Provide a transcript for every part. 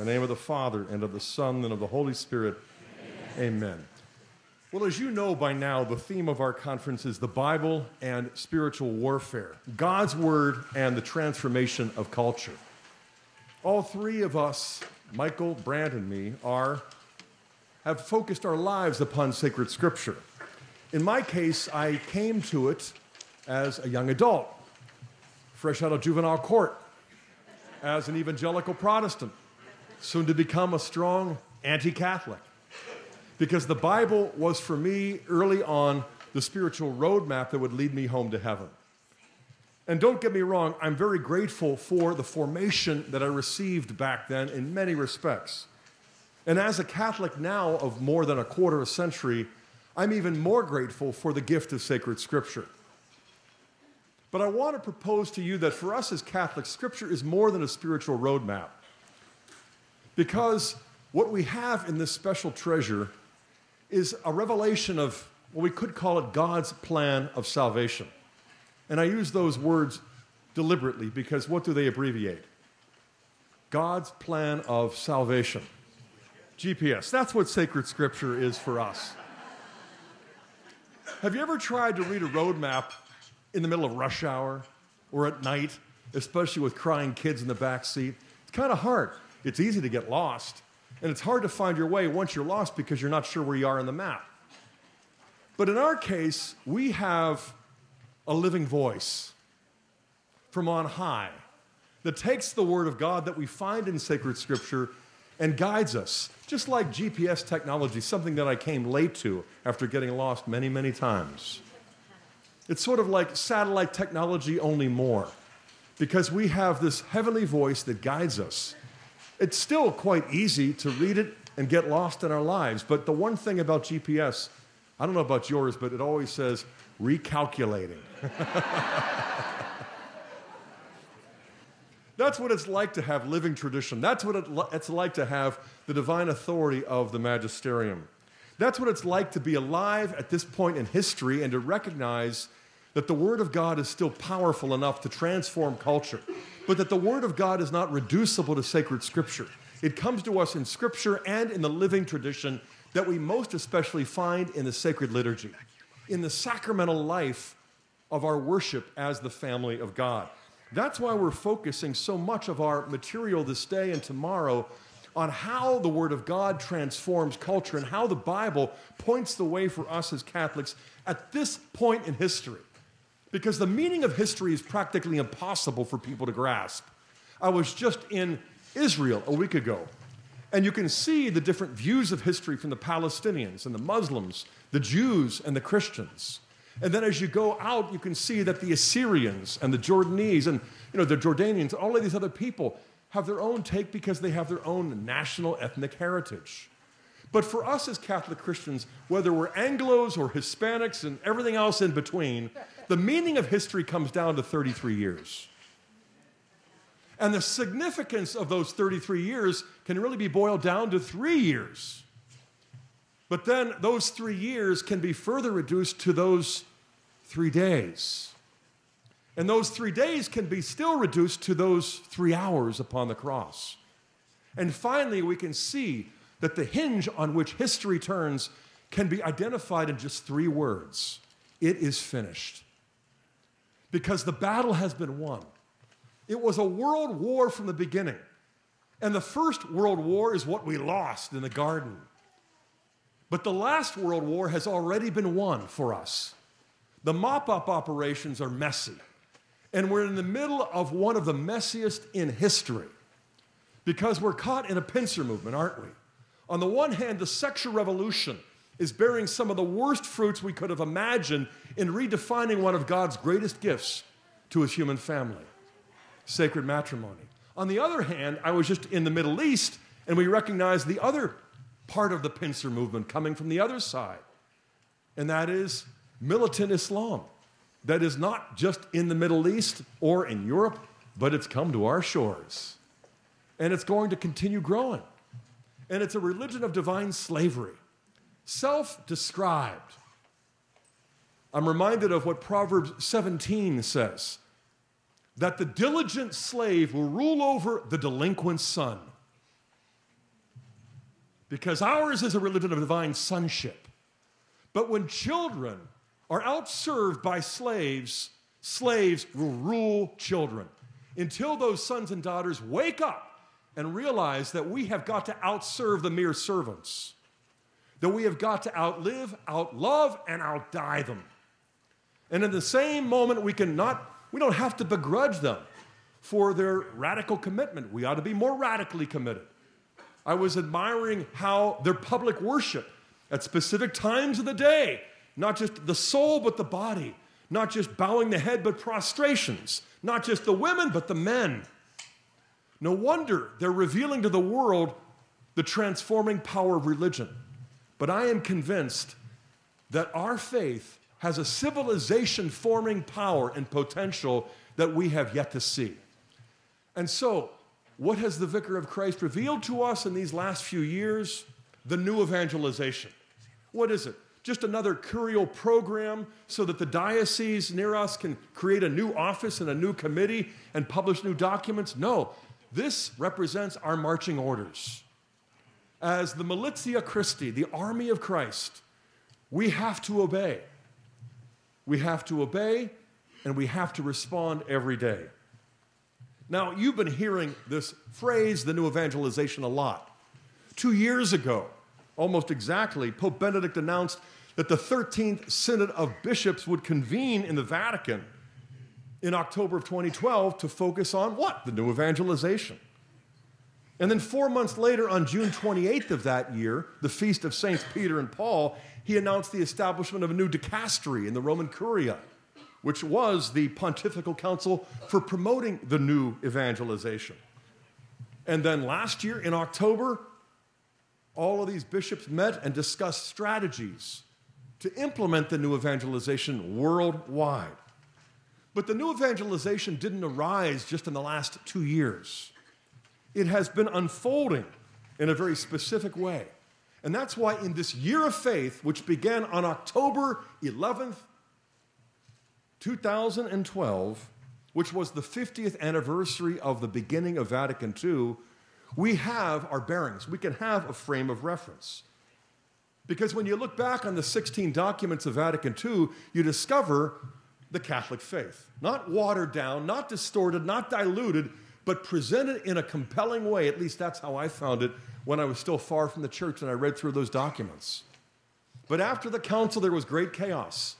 In the name of the Father, and of the Son, and of the Holy Spirit. Amen. Amen. Well, as you know by now, the theme of our conference is the Bible and spiritual warfare, God's Word and the transformation of culture. All three of us, Michael, Brant, and me, are, have focused our lives upon sacred scripture. In my case, I came to it as a young adult, fresh out of juvenile court, as an evangelical Protestant, soon to become a strong anti Catholic because the Bible was for me early on the spiritual roadmap that would lead me home to heaven. And don't get me wrong, I'm very grateful for the formation that I received back then in many respects. And as a Catholic now of more than a quarter of a century, I'm even more grateful for the gift of sacred scripture. But I want to propose to you that for us as Catholics, scripture is more than a spiritual roadmap. Because what we have in this special treasure is a revelation of what we could call it God's plan of salvation. And I use those words deliberately because what do they abbreviate? God's plan of salvation. GPS. That's what sacred scripture is for us. Have you ever tried to read a road map in the middle of rush hour or at night, especially with crying kids in the back seat? It's kind of hard. It's easy to get lost. And it's hard to find your way once you're lost because you're not sure where you are on the map. But in our case, we have a living voice from on high that takes the word of God that we find in sacred scripture and guides us, just like GPS technology, something that I came late to after getting lost many, many times. It's sort of like satellite technology, only more, because we have this heavenly voice that guides us it's still quite easy to read it and get lost in our lives. But the one thing about GPS, I don't know about yours, but it always says recalculating. That's what it's like to have living tradition. That's what it's like to have the divine authority of the magisterium. That's what it's like to be alive at this point in history and to recognize that the Word of God is still powerful enough to transform culture but that the Word of God is not reducible to sacred Scripture. It comes to us in Scripture and in the living tradition that we most especially find in the sacred liturgy, in the sacramental life of our worship as the family of God. That's why we're focusing so much of our material this day and tomorrow on how the Word of God transforms culture and how the Bible points the way for us as Catholics at this point in history because the meaning of history is practically impossible for people to grasp. I was just in Israel a week ago, and you can see the different views of history from the Palestinians and the Muslims, the Jews and the Christians. And then as you go out, you can see that the Assyrians and the Jordanese and you know, the Jordanians, all of these other people have their own take because they have their own national ethnic heritage. But for us as Catholic Christians, whether we're Anglos or Hispanics and everything else in between, the meaning of history comes down to 33 years. And the significance of those 33 years can really be boiled down to three years. But then those three years can be further reduced to those three days. And those three days can be still reduced to those three hours upon the cross. And finally, we can see that the hinge on which history turns can be identified in just three words it is finished. Because the battle has been won. It was a world war from the beginning. And the first world war is what we lost in the garden. But the last world war has already been won for us. The mop up operations are messy. And we're in the middle of one of the messiest in history because we're caught in a pincer movement, aren't we? On the one hand, the sexual revolution is bearing some of the worst fruits we could have imagined in redefining one of God's greatest gifts to his human family sacred matrimony. On the other hand, I was just in the Middle East and we recognized the other part of the pincer movement coming from the other side, and that is militant Islam. That is not just in the Middle East or in Europe, but it's come to our shores. And it's going to continue growing and it's a religion of divine slavery, self described. I'm reminded of what Proverbs 17 says that the diligent slave will rule over the delinquent son. because ours is a religion of divine sonship. But when children are outserved by slaves, slaves will rule children until those sons and daughters wake up and realize that we have got to outserve the mere servants, that we have got to outlive, outlove, and outdie them. And in the same moment, we cannot, we don't have to begrudge them for their radical commitment. We ought to be more radically committed. I was admiring how their public worship at specific times of the day, not just the soul, but the body, not just bowing the head, but prostrations, not just the women, but the men. No wonder they're revealing to the world the transforming power of religion. But I am convinced that our faith has a civilization forming power and potential that we have yet to see. And so, what has the Vicar of Christ revealed to us in these last few years? The new evangelization. What is it? Just another curial program so that the diocese near us can create a new office and a new committee and publish new documents? No, this represents our marching orders. As the militia Christi, the army of Christ, we have to obey. We have to obey and we have to respond every day. Now, you've been hearing this phrase, the new evangelization, a lot. Two years ago, almost exactly, Pope Benedict announced that the 13th Synod of Bishops would convene in the Vatican in October of 2012 to focus on what? The new evangelization. And then four months later, on June 28th of that year, the feast of Saints Peter and Paul, he announced the establishment of a new dicastery in the Roman Curia which was the Pontifical Council for promoting the new evangelization. And then last year in October, all of these bishops met and discussed strategies to implement the new evangelization worldwide. But the new evangelization didn't arise just in the last two years, it has been unfolding in a very specific way. And that's why, in this year of faith, which began on October 11th, 2012, which was the 50th anniversary of the beginning of Vatican II, we have our bearings. We can have a frame of reference. Because when you look back on the 16 documents of Vatican II, you discover the Catholic faith. Not watered down, not distorted, not diluted, but presented in a compelling way. At least that's how I found it when I was still far from the church and I read through those documents. But after the council, there was great chaos.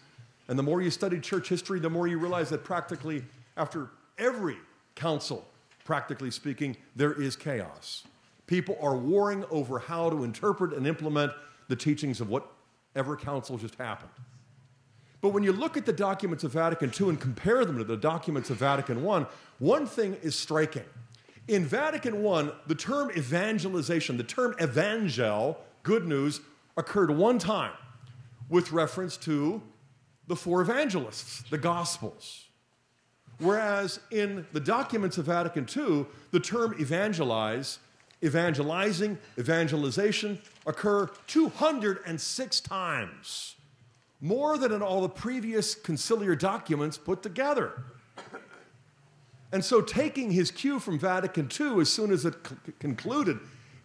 And the more you study church history, the more you realize that practically after every council, practically speaking, there is chaos. People are warring over how to interpret and implement the teachings of whatever council just happened. But when you look at the documents of Vatican II and compare them to the documents of Vatican I, one thing is striking. In Vatican I, the term evangelization, the term evangel, good news, occurred one time with reference to the four evangelists, the Gospels. Whereas in the documents of Vatican II, the term evangelize, evangelizing, evangelization occur 206 times, more than in all the previous conciliar documents put together. And so, taking his cue from Vatican II, as soon as it concluded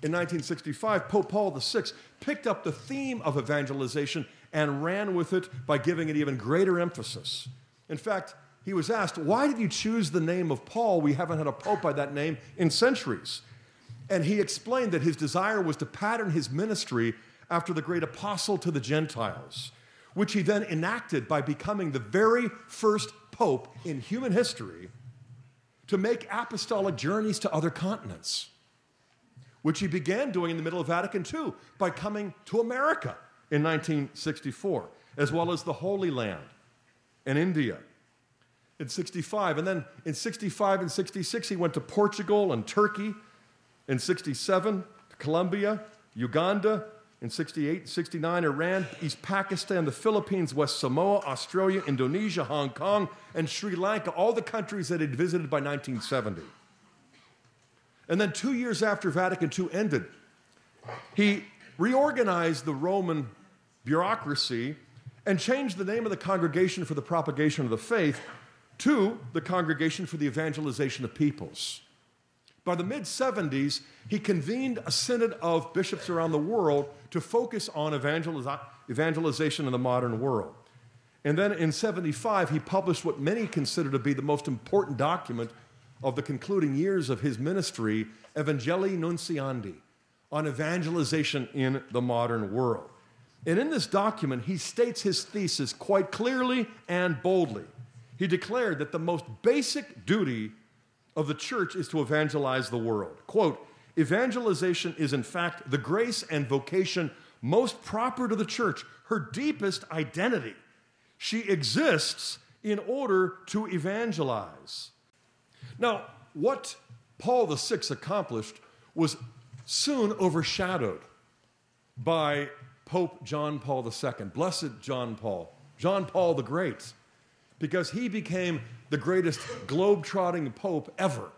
in 1965, Pope Paul VI picked up the theme of evangelization and ran with it by giving it even greater emphasis. In fact, he was asked, Why did you choose the name of Paul? We haven't had a pope by that name in centuries. And he explained that his desire was to pattern his ministry after the great apostle to the Gentiles, which he then enacted by becoming the very first pope in human history to make apostolic journeys to other continents, which he began doing in the middle of Vatican II by coming to America in 1964, as well as the Holy Land and India in 65. And then in 65 and 66, he went to Portugal and Turkey. In 67, Colombia, Uganda. In 68, 69, Iran, East Pakistan, the Philippines, West Samoa, Australia, Indonesia, Hong Kong, and Sri Lanka, all the countries that he'd visited by 1970. And then two years after Vatican II ended, he reorganized the Roman bureaucracy and changed the name of the Congregation for the Propagation of the Faith to the Congregation for the Evangelization of Peoples. By the mid 70s, he convened a synod of bishops around the world to focus on evangeliz- evangelization in the modern world. And then in 75, he published what many consider to be the most important document of the concluding years of his ministry, Evangelii Nuntiandi, on evangelization in the modern world. And in this document, he states his thesis quite clearly and boldly. He declared that the most basic duty of the church is to evangelize the world. Quote, evangelization is in fact the grace and vocation most proper to the church, her deepest identity. She exists in order to evangelize. Now, what Paul VI accomplished was soon overshadowed by Pope John Paul II, blessed John Paul, John Paul the Great, because he became the greatest globe-trotting pope ever,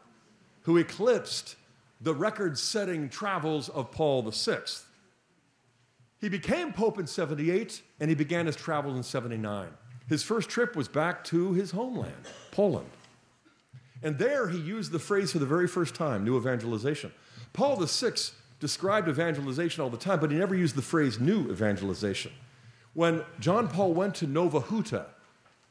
who eclipsed the record-setting travels of Paul VI. He became pope in 78 and he began his travels in 79. His first trip was back to his homeland, Poland. And there he used the phrase for the very first time, new evangelization. Paul VI described evangelization all the time, but he never used the phrase new evangelization. When John Paul went to Nowa Huta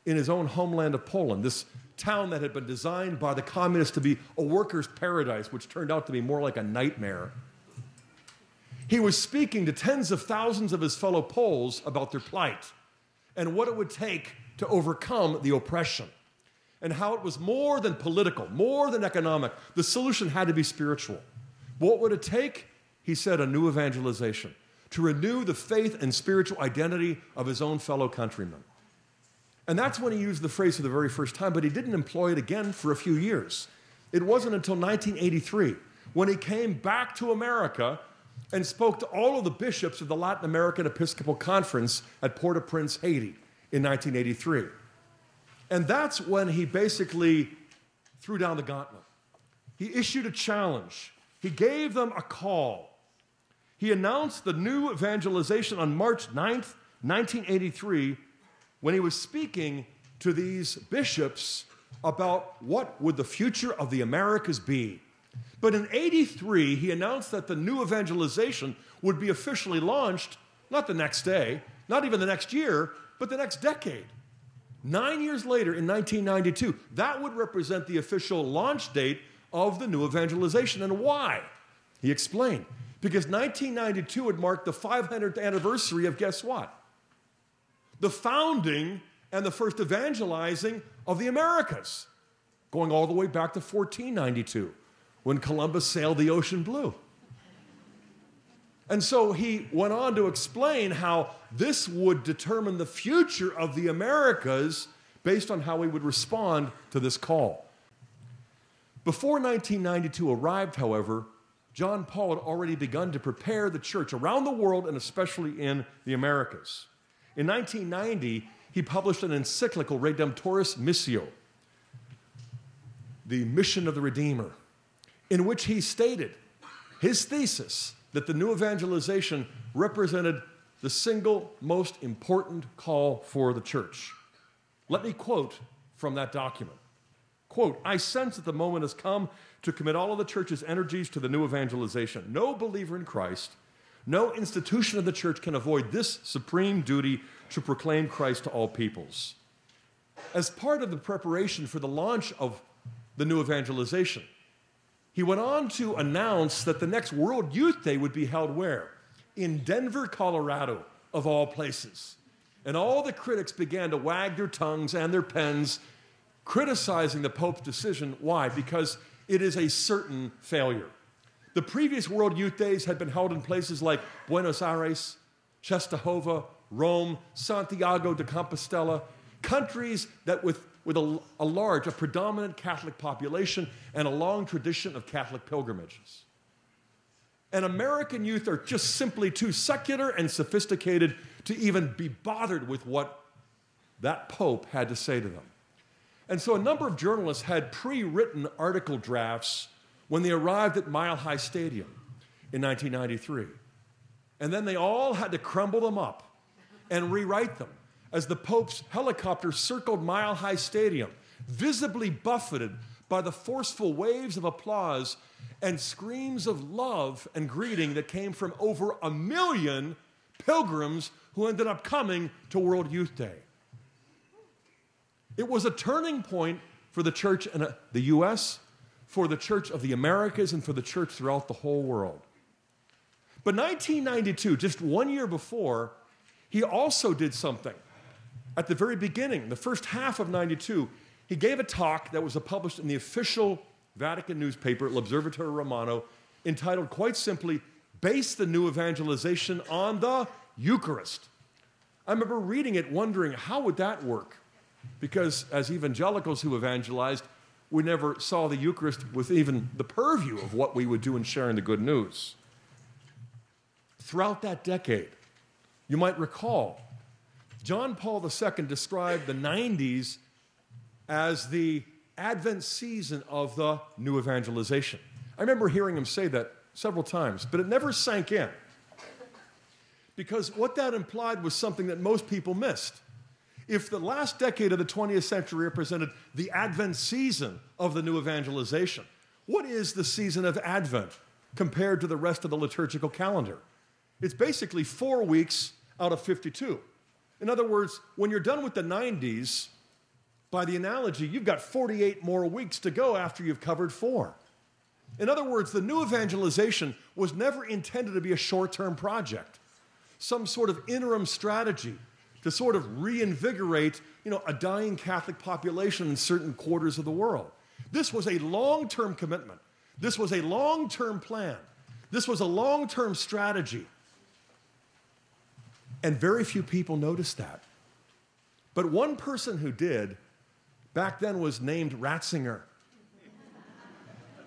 in his own homeland of Poland, this town that had been designed by the communists to be a worker's paradise, which turned out to be more like a nightmare, he was speaking to tens of thousands of his fellow Poles about their plight and what it would take to overcome the oppression and how it was more than political, more than economic. The solution had to be spiritual. What would it take? He said a new evangelization to renew the faith and spiritual identity of his own fellow countrymen. And that's when he used the phrase for the very first time, but he didn't employ it again for a few years. It wasn't until 1983 when he came back to America and spoke to all of the bishops of the Latin American Episcopal Conference at Port au Prince, Haiti, in 1983. And that's when he basically threw down the gauntlet. He issued a challenge, he gave them a call. He announced the new evangelization on March 9th, 1983, when he was speaking to these bishops about what would the future of the Americas be. But in 83, he announced that the new evangelization would be officially launched not the next day, not even the next year, but the next decade. Nine years later, in 1992, that would represent the official launch date of the new evangelization. And why? He explained. Because 1992 would mark the 500th anniversary of guess what? The founding and the first evangelizing of the Americas, going all the way back to 1492 when Columbus sailed the ocean blue. And so he went on to explain how this would determine the future of the Americas based on how we would respond to this call. Before 1992 arrived, however, John Paul had already begun to prepare the church around the world and especially in the Americas. In 1990, he published an encyclical, Redemptoris Missio, the mission of the Redeemer in which he stated his thesis that the new evangelization represented the single most important call for the church. Let me quote from that document. Quote, I sense that the moment has come to commit all of the church's energies to the new evangelization. No believer in Christ, no institution of the church can avoid this supreme duty to proclaim Christ to all peoples. As part of the preparation for the launch of the new evangelization, he went on to announce that the next World Youth Day would be held where? In Denver, Colorado, of all places. And all the critics began to wag their tongues and their pens, criticizing the Pope's decision. Why? Because it is a certain failure. The previous World Youth Days had been held in places like Buenos Aires, Czestochowa, Rome, Santiago de Compostela, countries that with with a, a large, a predominant Catholic population and a long tradition of Catholic pilgrimages. And American youth are just simply too secular and sophisticated to even be bothered with what that Pope had to say to them. And so a number of journalists had pre written article drafts when they arrived at Mile High Stadium in 1993. And then they all had to crumble them up and rewrite them as the Pope's helicopter circled Mile High Stadium, visibly buffeted by the forceful waves of applause and screams of love and greeting that came from over a million pilgrims who ended up coming to World Youth Day. It was a turning point for the church in uh, the US, for the church of the Americas, and for the church throughout the whole world. But 1992, just one year before, he also did something. At the very beginning, the first half of 92, he gave a talk that was published in the official Vatican newspaper, L'Osservatore Romano, entitled quite simply, Base the New Evangelization on the Eucharist. I remember reading it wondering, how would that work? Because as evangelicals who evangelized, we never saw the Eucharist with even the purview of what we would do in sharing the good news. Throughout that decade, you might recall, John Paul II described the 90s as the Advent season of the new evangelization. I remember hearing him say that several times, but it never sank in. Because what that implied was something that most people missed. If the last decade of the 20th century represented the Advent season of the new evangelization, what is the season of Advent compared to the rest of the liturgical calendar? It's basically four weeks out of 52. In other words, when you're done with the 90s, by the analogy, you've got 48 more weeks to go after you've covered four. In other words, the new evangelization was never intended to be a short term project, some sort of interim strategy to sort of reinvigorate you know, a dying Catholic population in certain quarters of the world. This was a long term commitment, this was a long term plan, this was a long term strategy. And very few people noticed that. But one person who did back then was named Ratzinger.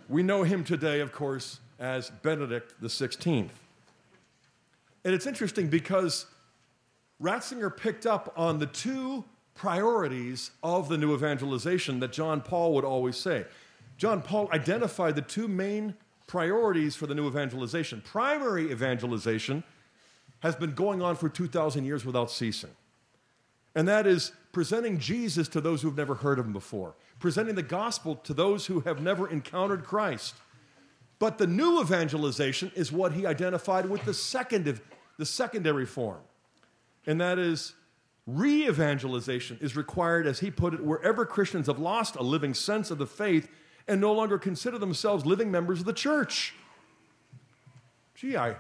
We know him today, of course, as Benedict XVI. And it's interesting because Ratzinger picked up on the two priorities of the new evangelization that John Paul would always say. John Paul identified the two main priorities for the new evangelization. Primary evangelization has been going on for 2,000 years without ceasing. And that is presenting Jesus to those who've never heard of him before, presenting the gospel to those who have never encountered Christ. But the new evangelization is what he identified with the, second, the secondary form. And that is re evangelization is required, as he put it, wherever Christians have lost a living sense of the faith and no longer consider themselves living members of the church. Gee, I,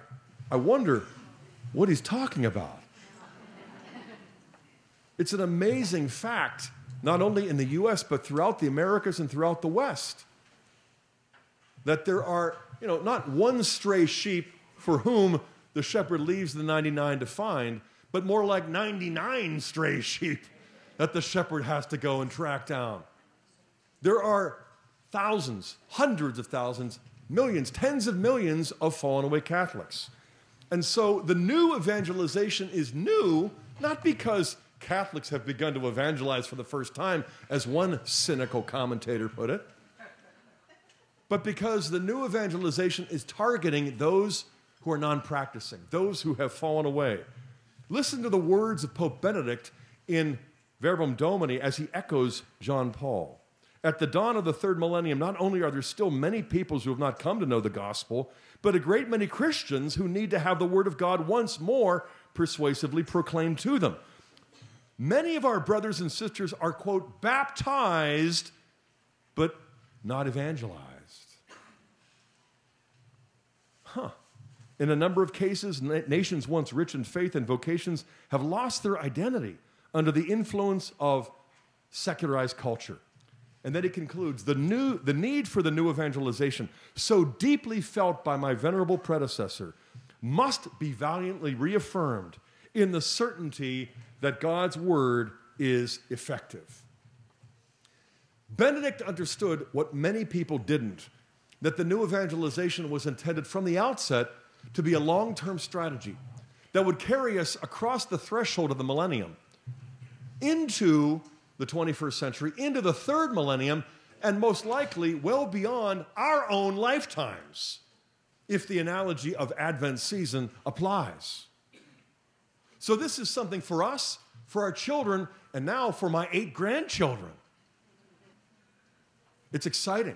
I wonder what he's talking about. It's an amazing fact, not only in the US, but throughout the Americas and throughout the West, that there are, you know, not one stray sheep for whom the shepherd leaves the 99 to find, but more like 99 stray sheep that the shepherd has to go and track down. There are thousands, hundreds of thousands, millions, tens of millions of fallen away Catholics. And so the new evangelization is new, not because Catholics have begun to evangelize for the first time, as one cynical commentator put it, but because the new evangelization is targeting those who are non practicing, those who have fallen away. Listen to the words of Pope Benedict in Verbum Domini as he echoes John Paul. At the dawn of the third millennium, not only are there still many peoples who have not come to know the gospel, but a great many Christians who need to have the word of God once more persuasively proclaimed to them. Many of our brothers and sisters are, quote, baptized, but not evangelized. Huh. In a number of cases, nations once rich in faith and vocations have lost their identity under the influence of secularized culture. And then he concludes the, new, the need for the new evangelization, so deeply felt by my venerable predecessor, must be valiantly reaffirmed in the certainty that God's word is effective. Benedict understood what many people didn't that the new evangelization was intended from the outset to be a long term strategy that would carry us across the threshold of the millennium into the 21st century, into the third millennium, and most likely well beyond our own lifetimes, if the analogy of Advent season applies. So, this is something for us, for our children, and now for my eight grandchildren. It's exciting,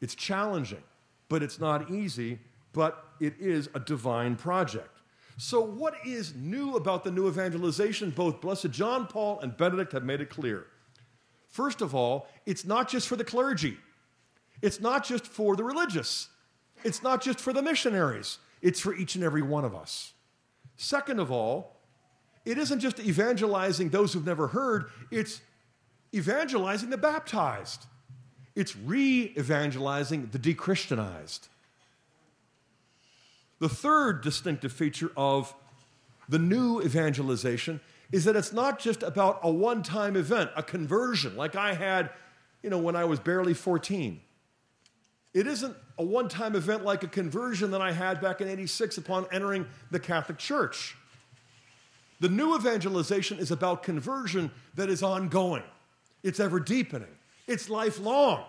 it's challenging, but it's not easy, but it is a divine project. So, what is new about the new evangelization? Both Blessed John Paul and Benedict have made it clear. First of all, it's not just for the clergy, it's not just for the religious, it's not just for the missionaries, it's for each and every one of us. Second of all, it isn't just evangelizing those who've never heard, it's evangelizing the baptized. It's re evangelizing the dechristianized. The third distinctive feature of the new evangelization is that it's not just about a one time event, a conversion like I had, you know, when I was barely 14. It isn't a one time event like a conversion that I had back in 86 upon entering the Catholic Church. The new evangelization is about conversion that is ongoing, it's ever deepening, it's lifelong.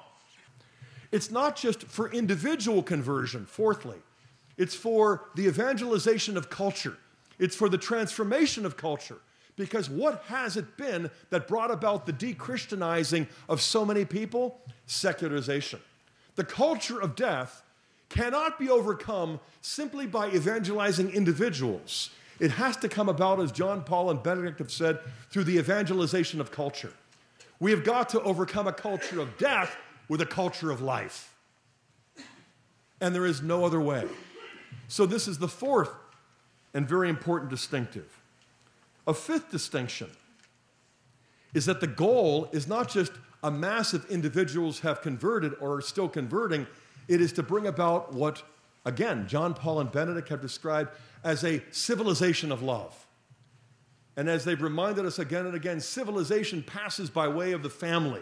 It's not just for individual conversion, fourthly, it's for the evangelization of culture, it's for the transformation of culture. Because what has it been that brought about the de Christianizing of so many people? Secularization. The culture of death cannot be overcome simply by evangelizing individuals. It has to come about, as John Paul and Benedict have said, through the evangelization of culture. We have got to overcome a culture of death with a culture of life. And there is no other way. So, this is the fourth and very important distinctive. A fifth distinction is that the goal is not just a mass of individuals have converted or are still converting, it is to bring about what, again, John Paul and Benedict have described as a civilization of love. And as they've reminded us again and again, civilization passes by way of the family,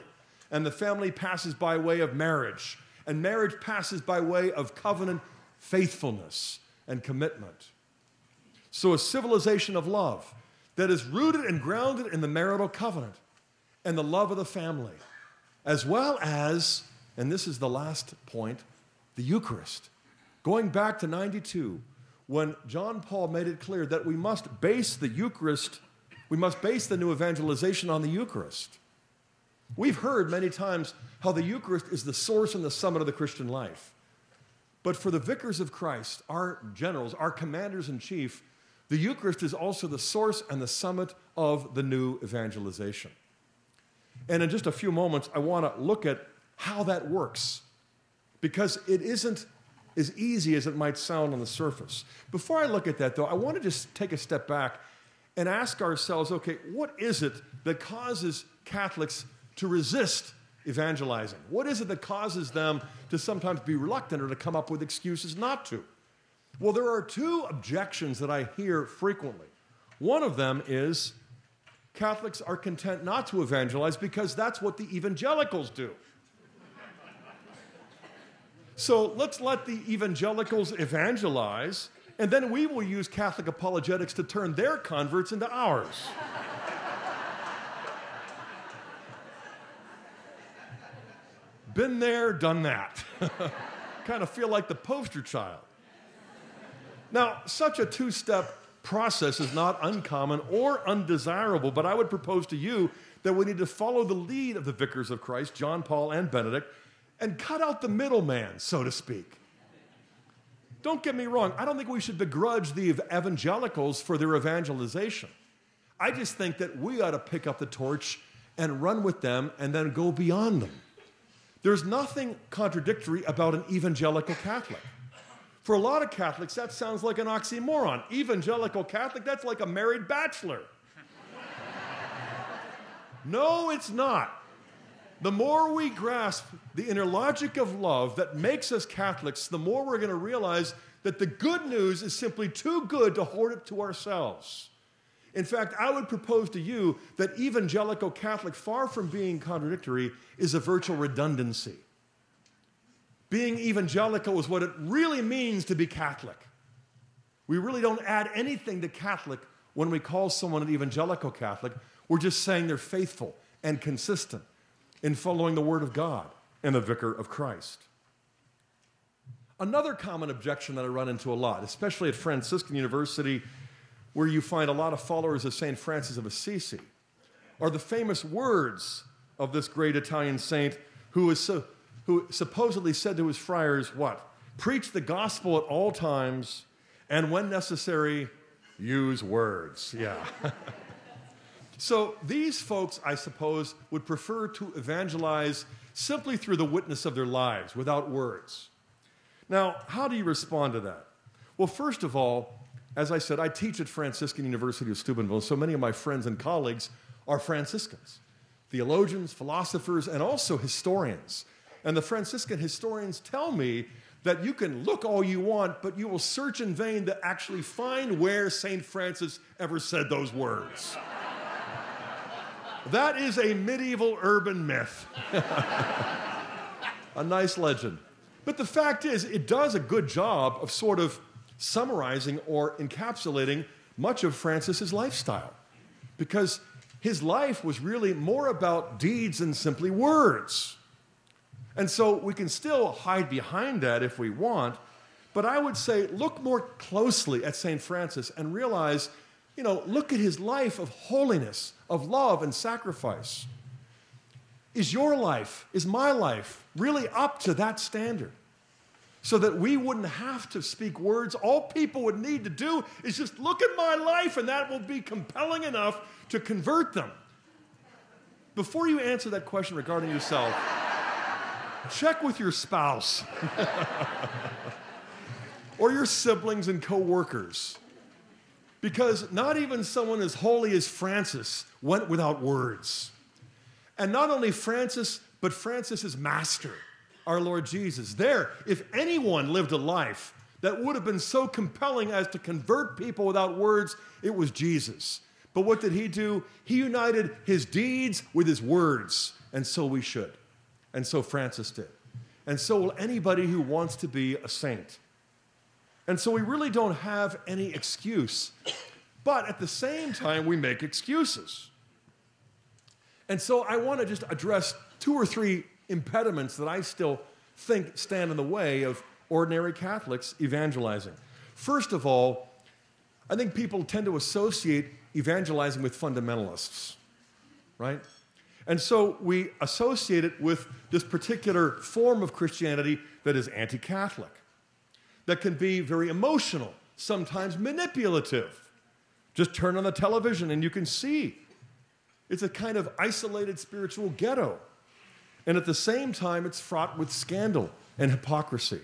and the family passes by way of marriage, and marriage passes by way of covenant faithfulness and commitment. So, a civilization of love that is rooted and grounded in the marital covenant and the love of the family, as well as, and this is the last point, the Eucharist. Going back to 92, when John Paul made it clear that we must base the Eucharist, we must base the new evangelization on the Eucharist. We've heard many times how the Eucharist is the source and the summit of the Christian life. But for the vicars of Christ, our generals, our commanders in chief, the Eucharist is also the source and the summit of the new evangelization. And in just a few moments, I want to look at how that works because it isn't as easy as it might sound on the surface. Before I look at that, though, I want to just take a step back and ask ourselves okay, what is it that causes Catholics to resist evangelizing? What is it that causes them to sometimes be reluctant or to come up with excuses not to? Well, there are two objections that I hear frequently. One of them is Catholics are content not to evangelize because that's what the evangelicals do. So let's let the evangelicals evangelize, and then we will use Catholic apologetics to turn their converts into ours. Been there, done that. kind of feel like the poster child. Now, such a two step process is not uncommon or undesirable, but I would propose to you that we need to follow the lead of the vicars of Christ, John Paul and Benedict, and cut out the middleman, so to speak. Don't get me wrong, I don't think we should begrudge the evangelicals for their evangelization. I just think that we ought to pick up the torch and run with them and then go beyond them. There's nothing contradictory about an evangelical Catholic. For a lot of Catholics, that sounds like an oxymoron. Evangelical Catholic, that's like a married bachelor. no, it's not. The more we grasp the inner logic of love that makes us Catholics, the more we're going to realize that the good news is simply too good to hoard it to ourselves. In fact, I would propose to you that evangelical Catholic, far from being contradictory, is a virtual redundancy. Being evangelical is what it really means to be Catholic. We really don't add anything to Catholic when we call someone an evangelical Catholic. We're just saying they're faithful and consistent in following the Word of God and the Vicar of Christ. Another common objection that I run into a lot, especially at Franciscan University, where you find a lot of followers of St. Francis of Assisi, are the famous words of this great Italian saint who is so who supposedly said to his friars, What? Preach the gospel at all times, and when necessary, use words. Yeah. so these folks, I suppose, would prefer to evangelize simply through the witness of their lives without words. Now, how do you respond to that? Well, first of all, as I said, I teach at Franciscan University of Steubenville, so many of my friends and colleagues are Franciscans theologians, philosophers, and also historians. And the Franciscan historians tell me that you can look all you want, but you will search in vain to actually find where St. Francis ever said those words. that is a medieval urban myth, a nice legend. But the fact is, it does a good job of sort of summarizing or encapsulating much of Francis's lifestyle. Because his life was really more about deeds than simply words. And so we can still hide behind that if we want, but I would say look more closely at St. Francis and realize, you know, look at his life of holiness, of love and sacrifice. Is your life, is my life really up to that standard? So that we wouldn't have to speak words. All people would need to do is just look at my life, and that will be compelling enough to convert them. Before you answer that question regarding yourself, check with your spouse or your siblings and coworkers. Because not even someone as holy as Francis went without words. And not only Francis, but Francis's master, our Lord Jesus. There, if anyone lived a life that would have been so compelling as to convert people without words, it was Jesus. But what did he do? He united his deeds with his words, and so we should. And so Francis did. And so will anybody who wants to be a saint. And so we really don't have any excuse. But at the same time, we make excuses. And so I want to just address two or three impediments that I still think stand in the way of ordinary Catholics evangelizing. First of all, I think people tend to associate evangelizing with fundamentalists, right? And so we associate it with this particular form of Christianity that is anti Catholic, that can be very emotional, sometimes manipulative. Just turn on the television and you can see. It's a kind of isolated spiritual ghetto. And at the same time, it's fraught with scandal and hypocrisy.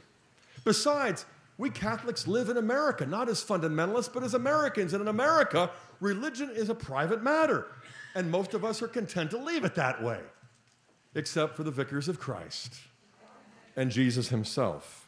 Besides, we Catholics live in America, not as fundamentalists, but as Americans. And in America, religion is a private matter. And most of us are content to leave it that way, except for the vicars of Christ and Jesus himself.